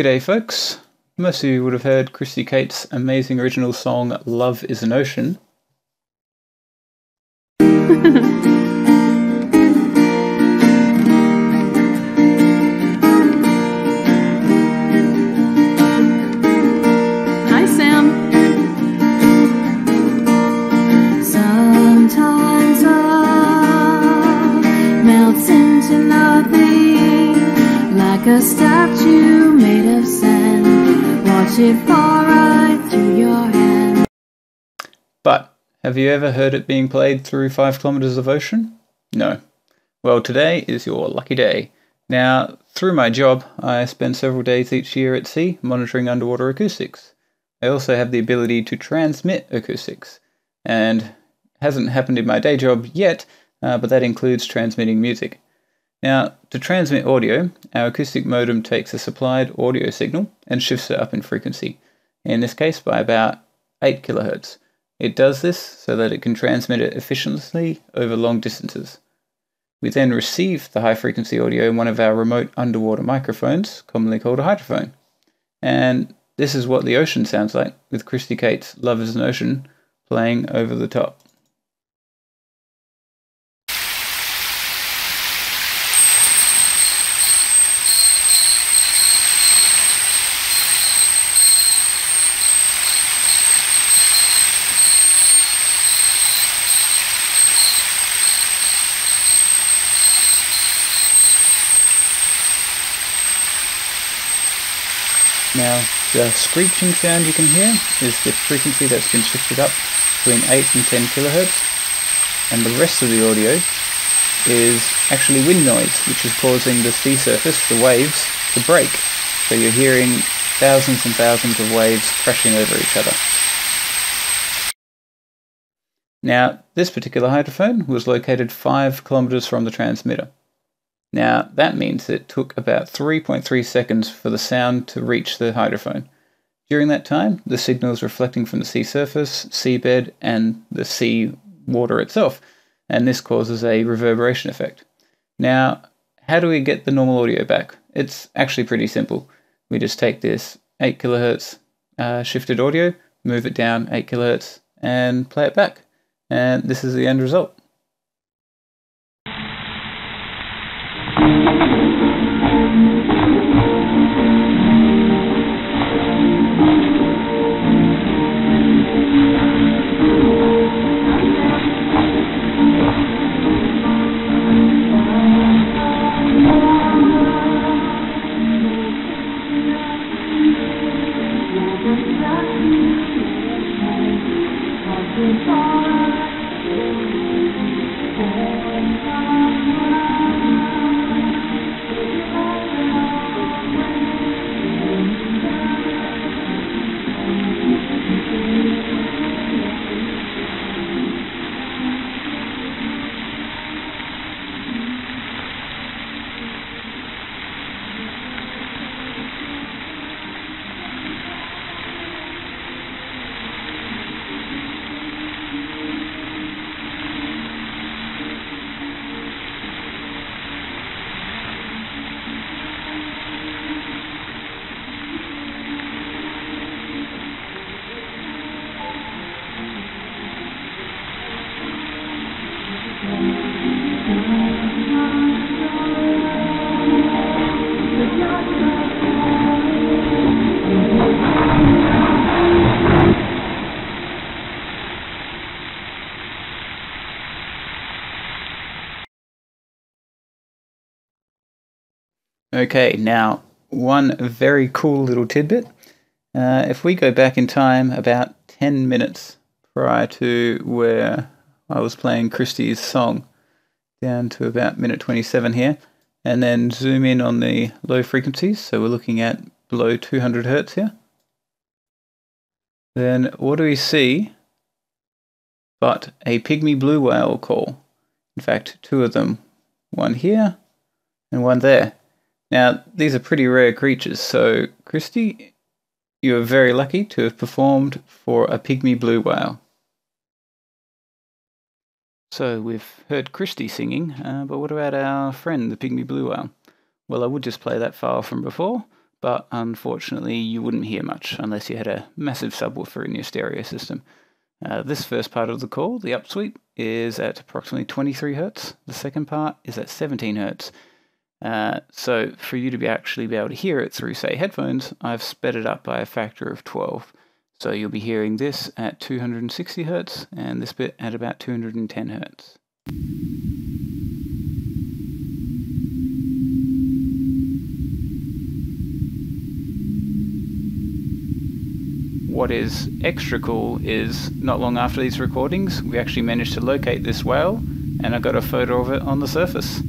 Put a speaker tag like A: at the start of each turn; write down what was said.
A: G'day, folks. Most of you would have heard Kristi Kates' amazing original song Love is an Ocean.
B: Hi, Sam. Sometimes love melts into nothing like a statue made of sand. Watch it fall right through your hand.
A: But have you ever heard it being played through five kilometers of ocean? No. Well, today is your lucky day. Now, through my job, I spend several days each year at sea monitoring underwater acoustics. I also have the ability to transmit acoustics, and hasn't happened in my day job yet, uh, but that includes transmitting music. Now, to transmit audio, our acoustic modem takes a supplied audio signal and shifts it up in frequency, in this case by about 8 kHz. It does this so that it can transmit it efficiently over long distances. We then receive the high frequency audio in one of our remote underwater microphones, commonly called a hydrophone. And this is what the ocean sounds like, with Kristi Kates' Love is an Ocean playing over the top. Now, the screeching sound you can hear is the frequency that's been shifted up between 8 and 10 kilohertz, and the rest of the audio is actually wind noise, which is causing the sea surface, the waves, to break. So you're hearing thousands and thousands of waves crashing over each other. Now, this particular hydrophone was located 5 kilometers from the transmitter. Now, that means it took about 3.3 seconds for the sound to reach the hydrophone. During that time, the signal is reflecting from the sea surface, seabed, and the sea water itself, and this causes a reverberation effect. Now, how do we get the normal audio back? It's actually pretty simple. We just take this 8 kilohertz uh, shifted audio, move it down 8 kilohertz, and play it back. And this is the end result. Okay, now one very cool little tidbit. Uh, if we go back in time about 10 minutes prior to where I was playing Kristi's song, down to about minute 27 here, and then zoom in on the low frequencies, so we're looking at below 200 hertz here, then what do we see but a pygmy blue whale call? In fact, two of them, one here and one there. Now, these are pretty rare creatures, so Kristi, you are very lucky to have performed for a pygmy blue whale. So we've heard Kristi singing, uh, but what about our friend, the pygmy blue whale? Well, I would just play that file from before, but unfortunately you wouldn't hear much unless you had a massive subwoofer in your stereo system. Uh, this first part of the call, the upsweep, is at approximately 23 hertz. The second part is at 17 hertz. Uh, so for you to be actually be able to hear it through, say, headphones, I've sped it up by a factor of 12. So you'll be hearing this at 260 hertz and this bit at about 210 hertz. What is extra cool is not long after these recordings, we actually managed to locate this whale and I got a photo of it on the surface.